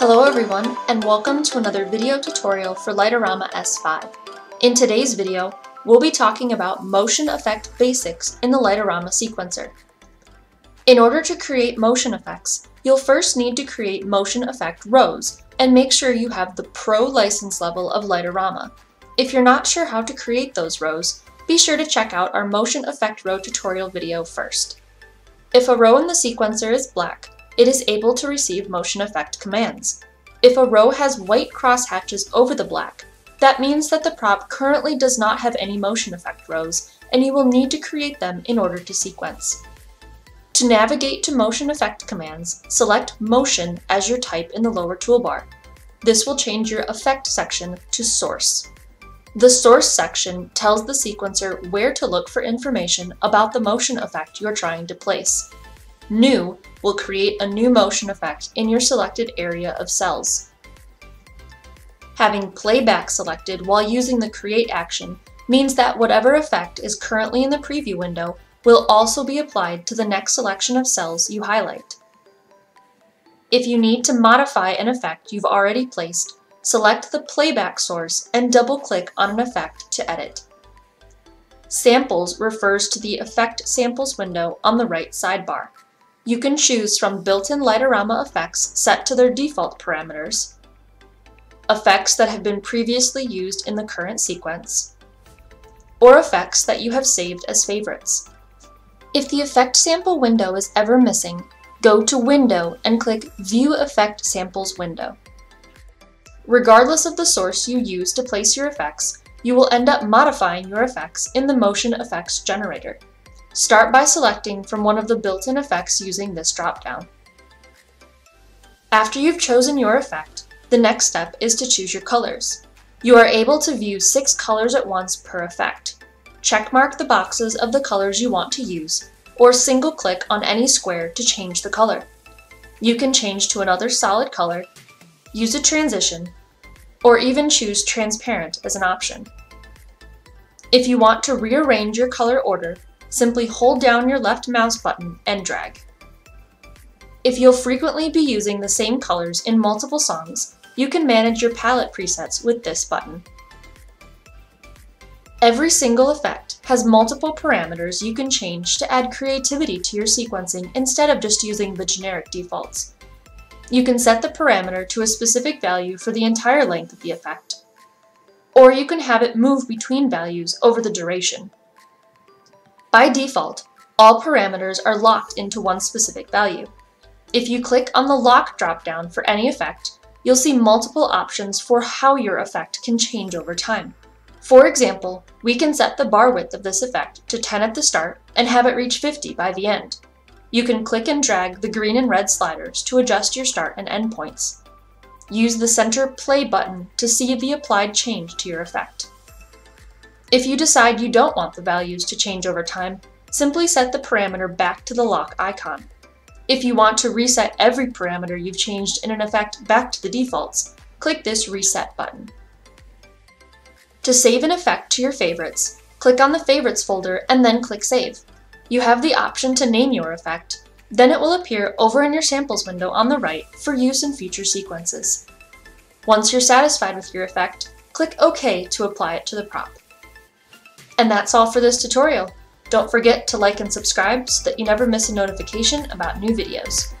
Hello everyone, and welcome to another video tutorial for Light-O-Rama S5. In today's video, we'll be talking about motion effect basics in the Light-O-Rama sequencer. In order to create motion effects, you'll first need to create motion effect rows, and make sure you have the Pro license level of Light-O-Rama. If you're not sure how to create those rows, be sure to check out our motion effect row tutorial video first. If a row in the sequencer is black, it is able to receive motion effect commands. If a row has white crosshatches over the black, that means that the prop currently does not have any motion effect rows, and you will need to create them in order to sequence. To navigate to motion effect commands, select Motion as your type in the lower toolbar. This will change your Effect section to Source. The Source section tells the sequencer where to look for information about the motion effect you're trying to place. New will create a new motion effect in your selected area of cells. Having playback selected while using the create action means that whatever effect is currently in the preview window will also be applied to the next selection of cells you highlight. If you need to modify an effect you've already placed, select the playback source and double-click on an effect to edit. Samples refers to the Effect Samples window on the right sidebar. You can choose from built-in Light-O-Rama effects set to their default parameters, effects that have been previously used in the current sequence, or effects that you have saved as favorites. If the effect sample window is ever missing, go to Window and click View Effect Samples window. Regardless of the source you use to place your effects, you will end up modifying your effects in the Motion Effects generator. Start by selecting from one of the built-in effects using this dropdown. After you've chosen your effect, the next step is to choose your colors. You are able to view six colors at once per effect. Checkmark the boxes of the colors you want to use, or single-click on any square to change the color. You can change to another solid color, use a transition, or even choose transparent as an option. If you want to rearrange your color order, simply hold down your left mouse button and drag. If you'll frequently be using the same colors in multiple songs, you can manage your palette presets with this button. Every single effect has multiple parameters you can change to add creativity to your sequencing instead of just using the generic defaults. You can set the parameter to a specific value for the entire length of the effect, or you can have it move between values over the duration. By default, all parameters are locked into one specific value. If you click on the Lock dropdown for any effect, you'll see multiple options for how your effect can change over time. For example, we can set the bar width of this effect to 10 at the start and have it reach 50 by the end. You can click and drag the green and red sliders to adjust your start and end points. Use the center play button to see the applied change to your effect. If you decide you don't want the values to change over time, simply set the parameter back to the lock icon. If you want to reset every parameter you've changed in an effect back to the defaults, click this Reset button. To save an effect to your favorites, click on the Favorites folder and then click Save. You have the option to name your effect, then it will appear over in your Samples window on the right for use in future sequences. Once you're satisfied with your effect, click OK to apply it to the prop. And that's all for this tutorial. Don't forget to like and subscribe so that you never miss a notification about new videos.